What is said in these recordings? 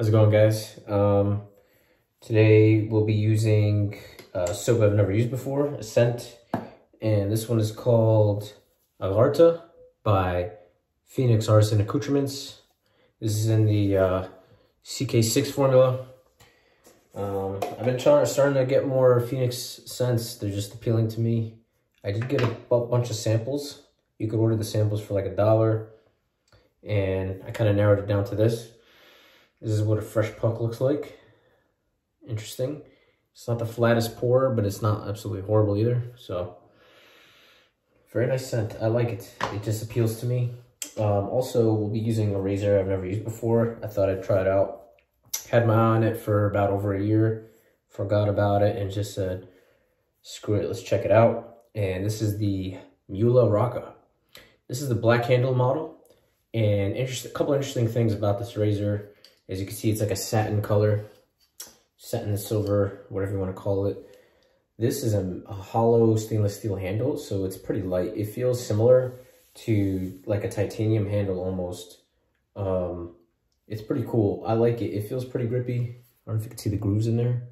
How's it going, guys? Um, today we'll be using uh, soap I've never used before, a scent, and this one is called Agharta by Phoenix Artisan Accoutrements. This is in the uh, CK6 formula. Um, I've been trying, starting to get more Phoenix scents. They're just appealing to me. I did get a bunch of samples. You could order the samples for like a dollar. And I kind of narrowed it down to this. This is what a fresh puck looks like. Interesting. It's not the flattest pour, but it's not absolutely horrible either. So, very nice scent. I like it. It just appeals to me. Um, also, we'll be using a razor I've never used before. I thought I'd try it out. Had my eye on it for about over a year. Forgot about it and just said, screw it, let's check it out. And this is the Muhle Rocca. This is the black handle model. And interest, a couple interesting things about this razor. As you can see, it's like a satin color, satin silver, whatever you want to call it. This is a, a, hollow stainless steel handle, so it's pretty light. It feels similar to like a titanium handle almost. Um, it's pretty cool. I like it. It feels pretty grippy. I don't know if you can see the grooves in there.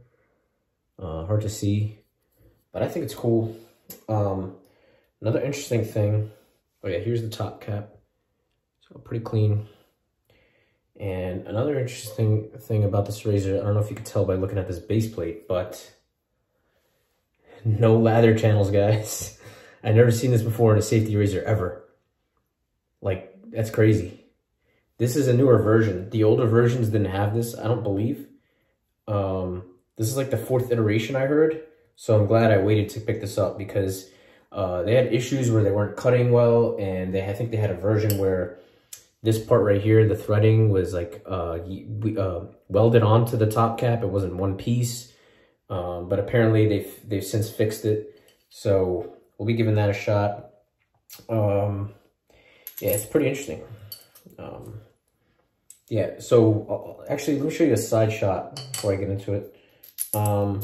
Uh, hard to see, but I think it's cool. Um, another interesting thing. Oh yeah, here's the top cap. So pretty clean. And another interesting thing about this razor, I don't know if you could tell by looking at this base plate, but no lather channels, guys. I've never seen this before in a safety razor ever. Like, that's crazy. This is a newer version. The older versions didn't have this, I don't believe. Um, this is like the fourth iteration I heard. So I'm glad I waited to pick this up because uh, they had issues where they weren't cutting well. And they I think they had a version where this part right here, the threading was like uh, we uh, welded onto the top cap. It wasn't one piece, um, but apparently they've they've since fixed it. So we'll be giving that a shot. Um, yeah, it's pretty interesting. Um, yeah, so uh, actually, let me show you a side shot before I get into it. Um,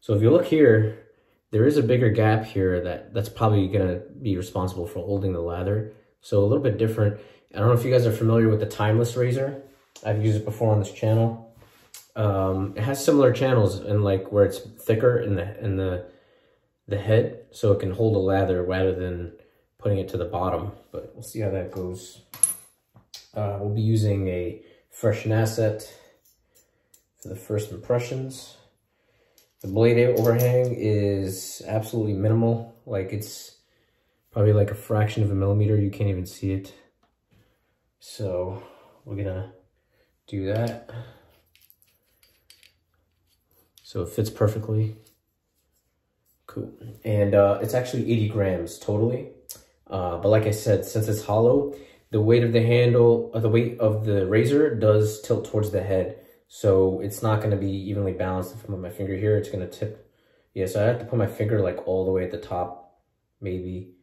so if you look here, there is a bigger gap here that that's probably going to be responsible for holding the lather. So a little bit different. I don't know if you guys are familiar with the Timeless razor. I've used it before on this channel. Um, it has similar channels and like where it's thicker in the in the the head, so it can hold a lather rather than putting it to the bottom. But we'll see how that goes. Uh, we'll be using a fresh Nacet for the first impressions. The blade overhang is absolutely minimal. Like it's probably like a fraction of a millimeter. You can't even see it. So we're gonna do that. So it fits perfectly. Cool. And uh, it's actually 80 grams totally. Uh, but like I said, since it's hollow, the weight of the handle, uh, the weight of the razor does tilt towards the head. So it's not to be evenly balanced. If I put my finger here, it's to tip. Yeah, so I have to put my finger like all the way at the top, maybe.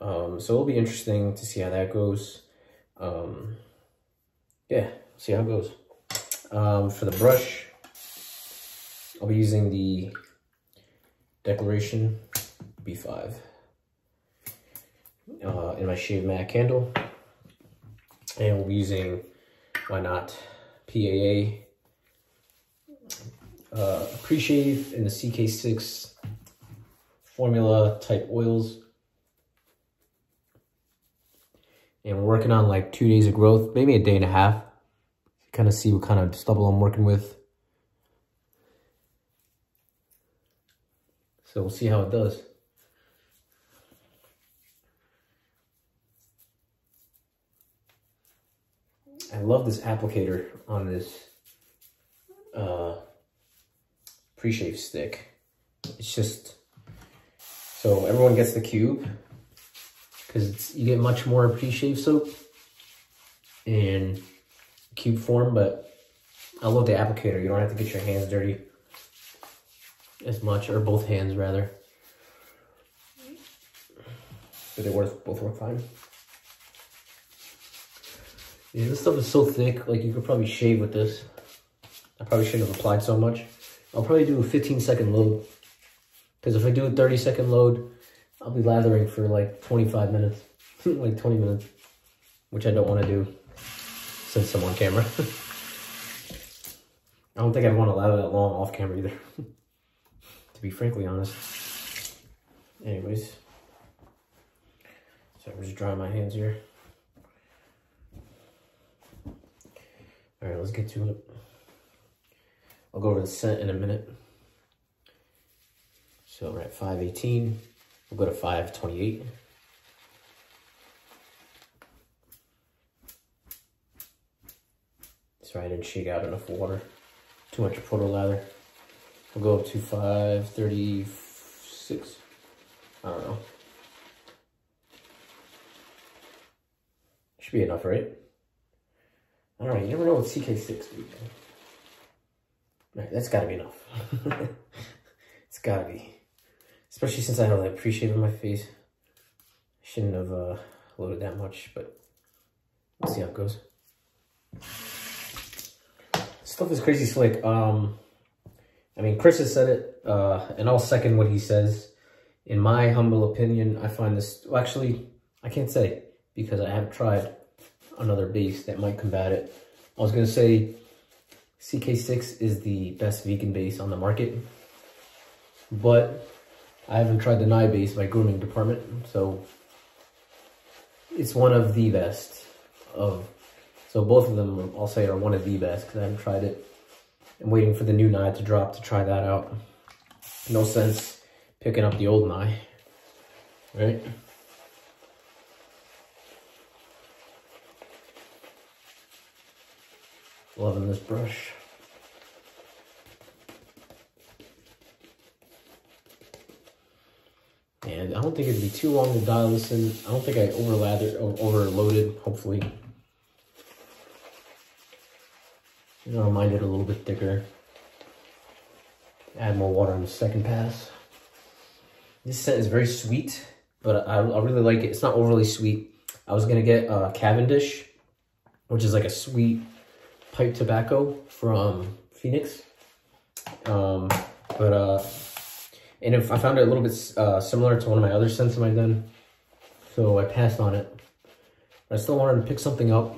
Um, so it'll be interesting to see how that goes. Um, yeah, see how it goes. Um, for the brush, I'll be using the Declaration B5 uh, in my Shavemac handle. And we'll be using, why not, PAA uh, pre-shave in the CK6 formula type oils. And we're working on like two days of growth, maybe a day and a half. Kind of see what kind of stubble I'm working with. So we'll see how it does. I love this applicator on this uh, pre-shave stick. It's just, so everyone gets the cube because you get much more pre-shave soap in cube form, but I love the applicator. You don't have to get your hands dirty as much, or both hands rather. But they work, both work fine. Yeah, this stuff is so thick, like you could probably shave with this. I probably shouldn't have applied so much. I'll probably do a 15 second load. Because if I do a 30 second load, I'll be lathering for like 25 minutes, like 20 minutes, which I don't want to do since I'm on camera. I don't think I'd want to allow that long off camera either. to be frankly honest. Anyways. So I'm just drying my hands here. All right, let's get to it. I'll go over the scent in a minute. So we're at 518. We'll go to 528. Sorry, I didn't shake out enough water. Too much proto lather. We'll go up to 536. I don't know. Should be enough, right? All right, you never know with CK6, dude. All right, that's gotta be enough. it's gotta be. Especially since I have that pre-shave on my face. Shouldn't have uh, loaded that much, but we'll see how it goes. Stuff is crazy slick. Um, I mean, Chris has said it, uh, and I'll second what he says. In my humble opinion, I find this, well, actually, I can't say because I haven't tried another base that might combat it. I was going to say CK6 is the best vegan base on the market, but I haven't tried the Nai base by Grooming Department, so it's one of the best of, so both of them I'll say are one of the best because I haven't tried it. I'm waiting for the new Nai to drop to try that out. No sense picking up the old Nai, right? Loving this brush. And I don't think it'd be too long to dial this in. I don't think I overlathered overloaded, hopefully. You know, mind it a little bit thicker. Add more water on the second pass. This scent is very sweet, but I, I really like it. It's not overly sweet. I was gonna get uh, Cavendish, which is like a sweet pipe tobacco from Phoenix. Um, but, uh, and if I found it a little bit uh, similar to one of my other scents I've done. So I passed on it. I still wanted to pick something up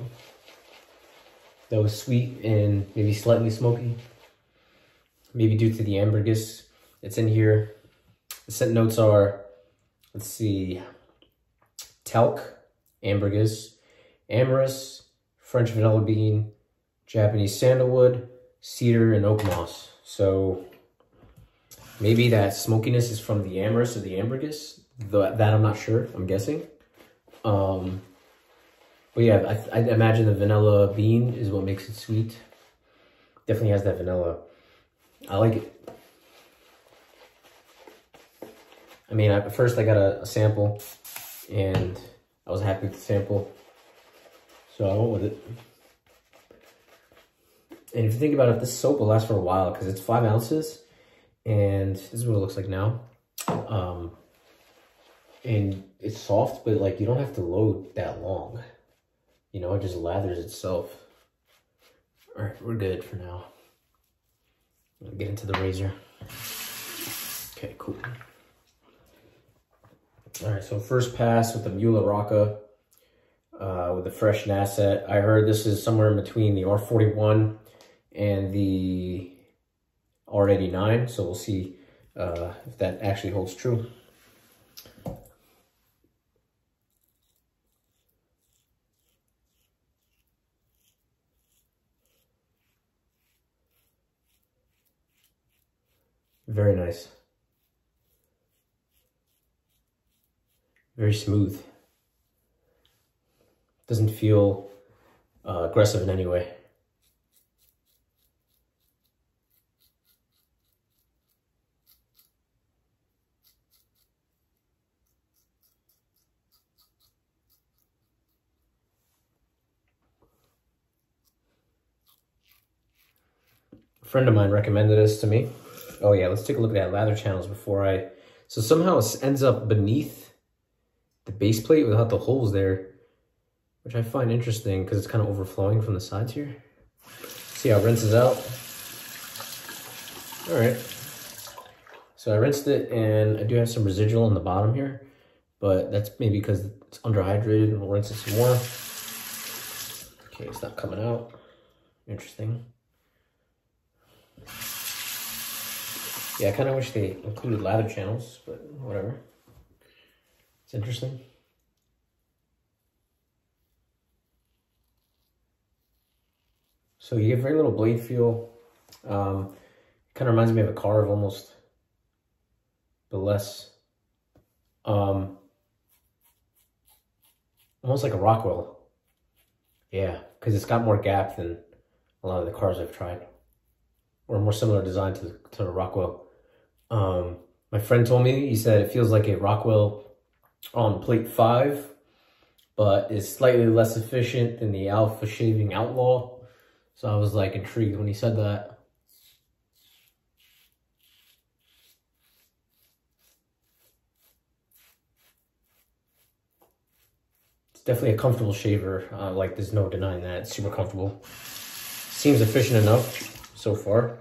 that was sweet and maybe slightly smoky. Maybe due to the ambergris that's in here. The scent notes are, let's see, talc, ambergris, amorous, French vanilla bean, Japanese sandalwood, cedar, and oak moss. So maybe that smokiness is from the amorous or the ambergris. that I'm not sure. I'm guessing. Um, but yeah, I, I imagine the vanilla bean is what makes it sweet. Definitely has that vanilla. I like it. I mean, at first I got a, a sample and I was happy with the sample. So I went with it. And if you think about it, this soap will last for a while because it's five ounces. And this is what it looks like now. Um, and it's soft, but like you don't have to load that long. You know, it just lathers itself. All right, we're good for now. get into the razor. Okay, cool. All right, so first pass with the Muhle Rocca uh, with the fresh Nacet. I heard this is somewhere in between the R41 and the R89. So we'll see uh, if that actually holds true. Very nice. Very smooth. Doesn't feel uh, aggressive in any way. Friend of mine recommended this to me. Oh yeah, let's take a look at that lather channels before I... So somehow it ends up beneath the base plate without the holes there, which I find interesting because it's kind of overflowing from the sides here. See how it rinses out. All right. So I rinsed it and I do have some residual in the bottom here, but that's maybe because it's underhydrated and we'll rinse it some more. Okay, it's not coming out. Interesting. Yeah, I kind of wish they included lather channels, but whatever. It's interesting. So you get very little blade feel. Um, kind of reminds me of a Karve almost, but less. Um, almost like a Rockwell. Yeah, because it's got more gap than a lot of the cars I've tried. Or more similar design to, to the Rockwell. Um, my friend told me, he said it feels like a Rockwell on plate 5, but is slightly less efficient than the Alpha Shaving Outlaw. So I was like intrigued when he said that. It's definitely a comfortable shaver. Uh, like there's no denying that. It's super comfortable. Seems efficient enough so far.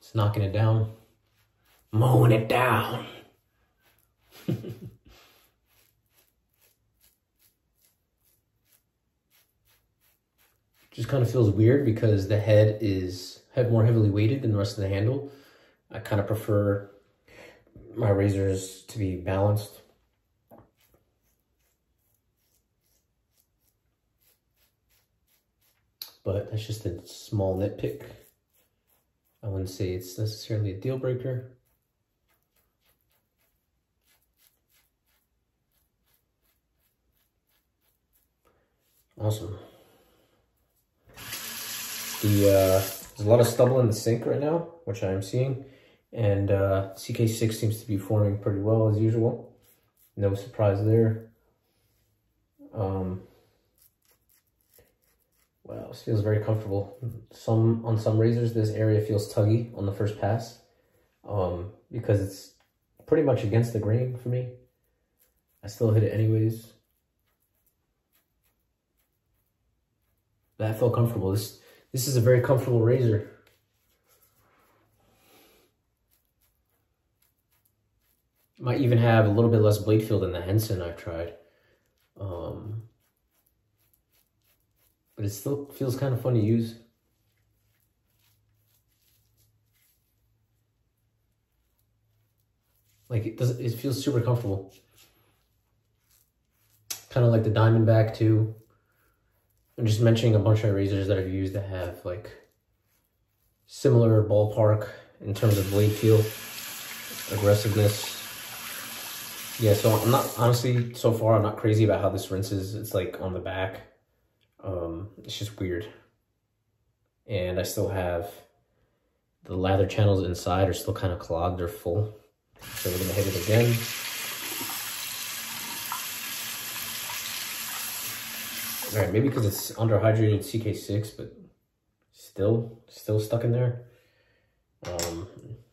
It's knocking it down. Mowing it down. just kind of feels weird because the head is head more heavily weighted than the rest of the handle. I kind of prefer my razors to be balanced. But that's just a small nitpick. I wouldn't say it's necessarily a deal breaker. Awesome. The uh, There's a lot of stubble in the sink right now, which I am seeing. And uh, CK6 seems to be forming pretty well as usual. No surprise there. Um, wow, this feels very comfortable. Some On some razors, this area feels tuggy on the first pass um, because it's pretty much against the grain for me. I still hit it anyways. That felt comfortable. This this is a very comfortable razor. Might even have a little bit less blade feel than the Henson I've tried. Um, but it still feels kind of fun to use. Like it does, it feels super comfortable. Kind of like the Diamondback too. I'm just mentioning a bunch of razors that I've used that have like similar ballpark in terms of blade feel, aggressiveness. Yeah, so I'm not, honestly, so far, I'm not crazy about how this rinses. It's like on the back. Um, it's just weird. And I still have the lather channels inside are still kind of clogged. They're full. So we're going to hit it again. All right, maybe because it's underhydrated CK6, but still, still stuck in there. Um,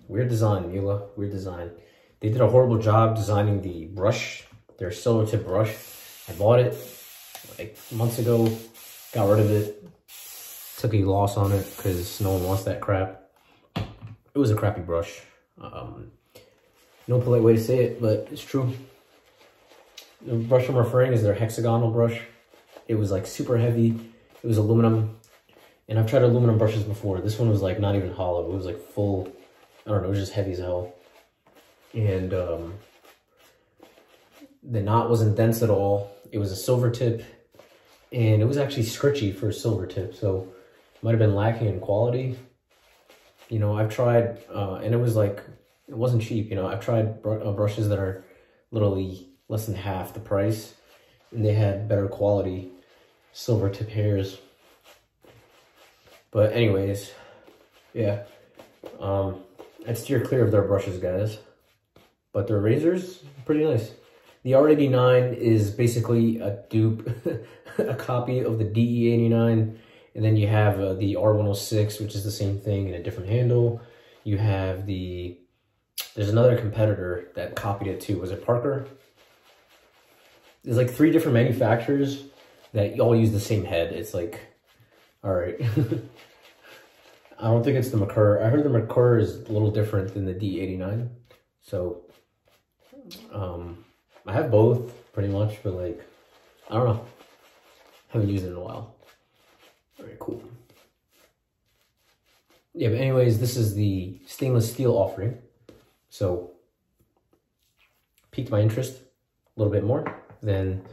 weird design, Muhle, weird design. They did a horrible job designing the brush, their silver tip brush. I bought it like months ago, got rid of it, took a loss on it because no one wants that crap. It was a crappy brush. Um, no polite way to say it, but it's true. The brush I'm referring is their hexagonal brush. It was like super heavy. It was aluminum. And I've tried aluminum brushes before. This one was like not even hollow. It was like full, I don't know, it was just heavy as hell. And um, the knot wasn't dense at all. It was a silver tip. And it was actually scritchy for silver tip. So might have been lacking in quality. You know, I've tried, uh, and it was like, it wasn't cheap. You know, I've tried br uh, brushes that are literally less than half the price. And they had better quality silver tip hairs. But anyways, yeah. Um, I'd steer clear of their brushes, guys. But their razors, pretty nice. The R89 is basically a dupe, a copy of the DE89. And then you have uh, the R106, which is the same thing in a different handle. You have the, there's another competitor that copied it too. Was it Parker? There's like three different manufacturers that all use the same head. It's like, all right. I don't think it's the Merkur. I heard the Merkur is a little different than the D89. So, um, I have both pretty much, but like, I don't know. Haven't used it in a while. Very cool. yeah, but anyways, this is the stainless steel offering. So piqued my interest a little bit more than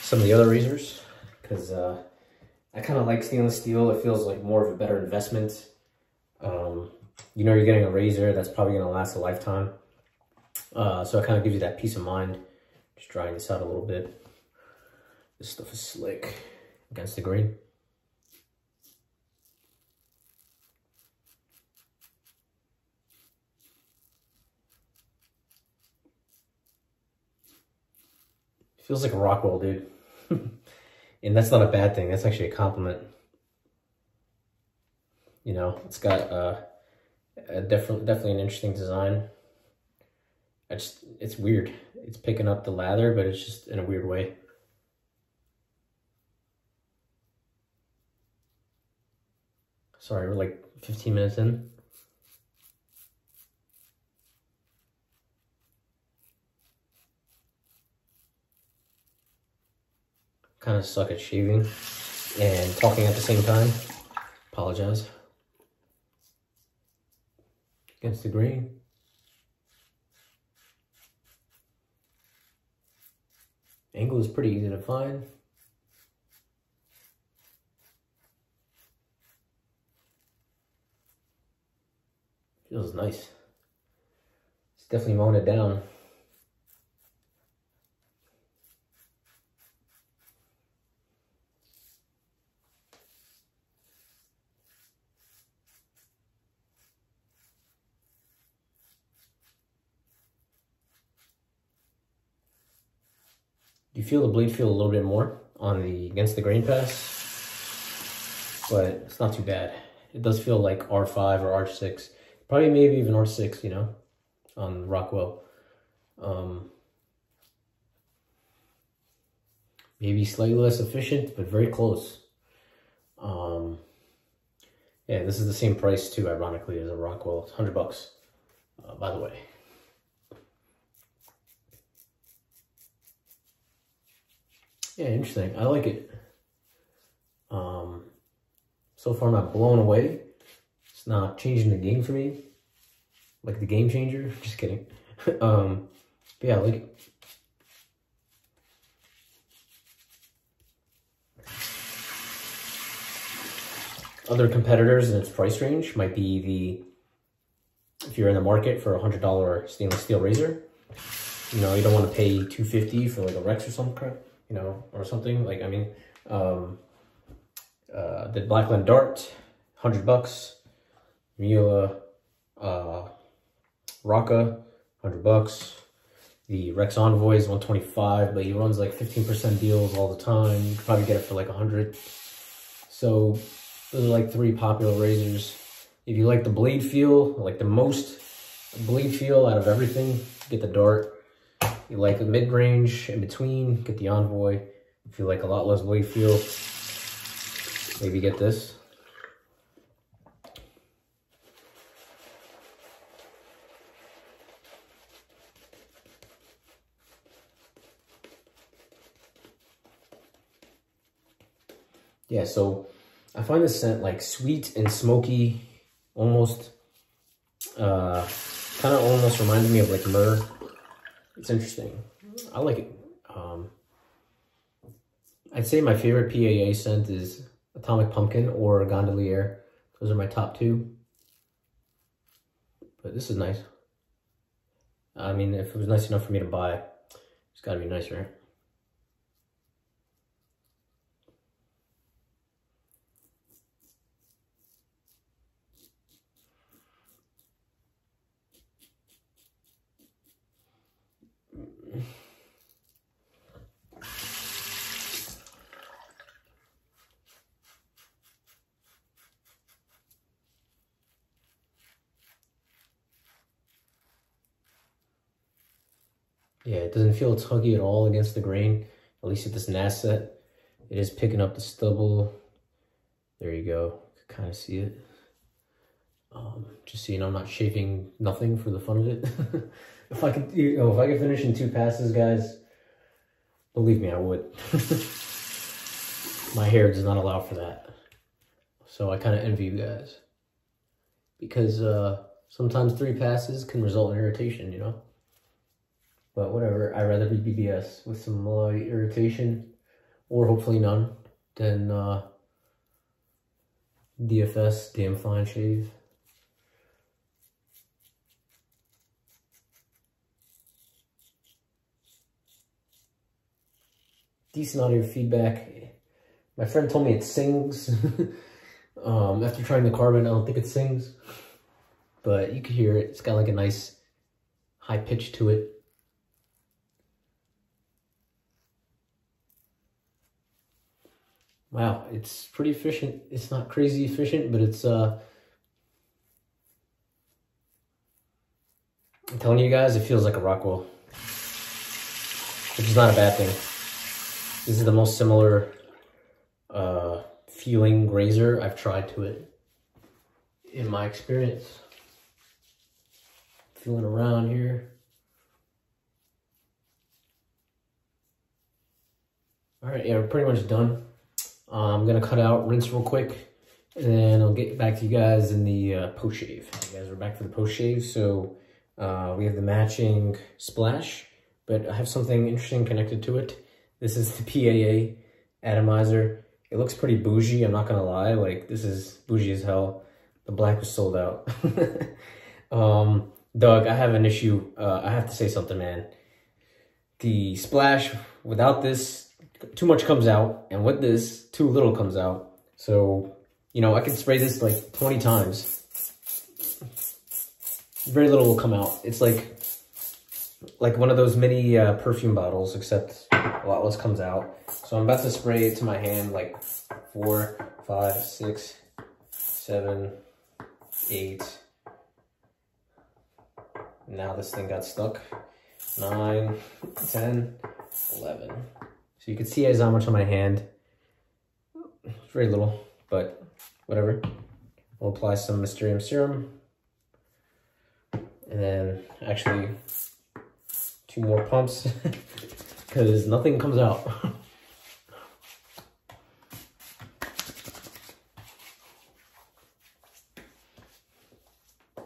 some of the other razors because uh, I kind of like stainless steel. It feels like more of a better investment. Um, you know you're getting a razor that's probably going to last a lifetime. Uh, so it kind of gives you that peace of mind. Just drying this out a little bit. This stuff is slick against the green. Feels like a Rockwell, dude. and that's not a bad thing. That's actually a compliment. You know, it's got uh, a definitely definitely an interesting design. I just it's weird. It's picking up the lather, but it's just in a weird way. Sorry, we're like 15 minutes in. kind of suck at shaving and talking at the same time. Apologize. Against the grain. Angle is pretty easy to find. Feels nice. It's definitely mowing it down. You feel the blade feel a little bit more on the against the grain pass, but it's not too bad. It does feel like R5 or R6, probably maybe even R6, you know, on Rockwell. Um, maybe slightly less efficient, but very close. Um, yeah, this is the same price too, ironically, as a Rockwell. It's 100 bucks, uh, by the way. Yeah, interesting. I like it. Um, so far, I'm not blown away. It's not changing the game for me. Like the game changer. Just kidding. um, but yeah, I like it. Other competitors in its price range might be the, if you're in the market for a $100 stainless steel razor, you know, you don't want to pay 250 for like a Rex or some crap you know, or something. Like, I mean, um, uh, the Blackland Dart, 100 bucks. Muhle, uh, Rocca, 100 bucks. The Rex Envoy is 125, but he runs like 15% deals all the time. You could probably get it for like 100. So those are like three popular razors. If you like the blade feel, like the most blade feel out of everything, get the Dart. You like the mid-range in between, get the Envoy. If you like a lot less blade feel, maybe get this. Yeah, so I find this scent like sweet and smoky, almost, uh, kind of almost reminds me of like myrrh it's interesting. I like it. Um, I'd say my favorite PAA scent is Atomic Pumpkin or Gondolier. Those are my top two. But this is nice. I mean, if it was nice enough for me to buy, it's got to be nicer. Yeah, it doesn't feel tuggy at all against the grain. At least at this Nacet. It is picking up the stubble. There you go. You kind of see it. Um, just so you know, I'm not shaving nothing for the fun of it. if I could, you know, if I could finish in two passes, guys, believe me, I would. My hair does not allow for that. So I kind of envy you guys. because uh, sometimes three passes can result in irritation, you know? But whatever, I'd rather be BBS with some light irritation, or hopefully none, than uh, DFS, damn fine shave. Decent audio feedback. My friend told me it sings. um, after trying the carbon, I don't think it sings. But you can hear it. It's got like a nice high pitch to it. Wow, it's pretty efficient. It's not crazy efficient, but it's, uh, I'm telling you guys, it feels like a Rockwell, which is not a bad thing. This is the most similar uh, feeling razor I've tried to it in my experience. Feeling around here. All right, yeah, we're pretty much done. I'm gonna cut out, rinse real quick, and then I'll get back to you guys in the uh, post shave. You guys are back for the post shave, so uh, we have the matching splash, but I have something interesting connected to it. This is the PAA atomizer. It looks pretty bougie, I'm not gonna lie. Like, this is bougie as hell. The black was sold out. um, Doug, I have an issue. Uh, I have to say something, man. The splash, without this, too much comes out, and with this, too little comes out. So, you know, I can spray this like 20 times. Very little will come out. It's like like one of those mini uh, perfume bottles, except a lot less comes out. So I'm about to spray it to my hand like four, five, six, seven, eight. Now this thing got stuck. Nine, ten, eleven. So you can see has how much on my hand. It's very little, but whatever. We'll apply some Mysterium Serum. And then actually two more pumps because nothing comes out.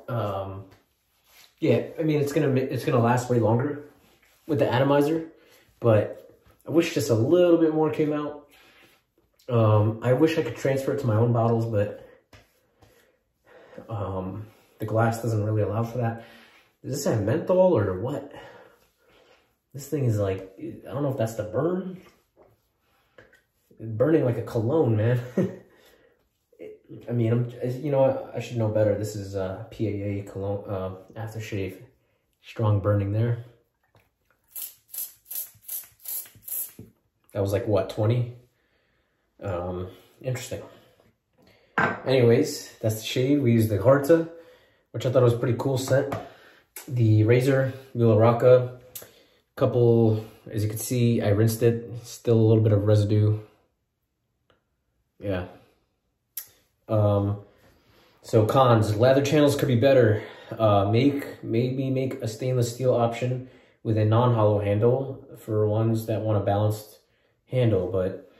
um, yeah, I mean, it's gonna, it's gonna last way longer with the atomizer, but I wish just a little bit more came out. Um, I wish I could transfer it to my own bottles, but um, the glass doesn't really allow for that. Does this have menthol or what? This thing is like, I don't know if that's the burn. It's burning like a cologne, man. I mean, I'm, you know? I should know better. This is uh, PAA cologne uh, aftershave. Strong burning there. That was like, what, 20? Um, interesting. Anyways, that's the shade. We used the Harta, which I thought was pretty cool scent. The Razor Villa Rocca. Couple, as you can see, I rinsed it. Still a little bit of residue. Yeah. Um, so cons, lather channels could be better. Uh, make, maybe make a stainless steel option with a non-hollow handle for ones that want a balanced handle, but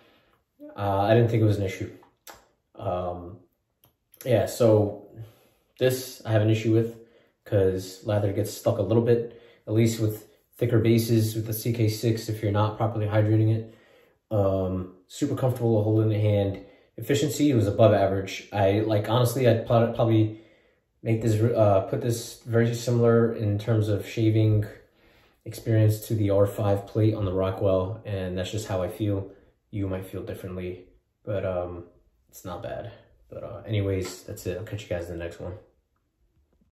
uh, I didn't think it was an issue. Um, yeah, so this I have an issue with because lather gets stuck a little bit, at least with thicker bases with the CK6 if you're not properly hydrating it. Um, super comfortable holding the hand. Efficiency was above average. I like honestly, I'd probably make this uh, put this very similar in terms of shaving experience to the R5 plate on the Rockwell, and that's just how I feel. You might feel differently, but um, it's not bad. But uh, anyways, that's it. I'll catch you guys in the next one.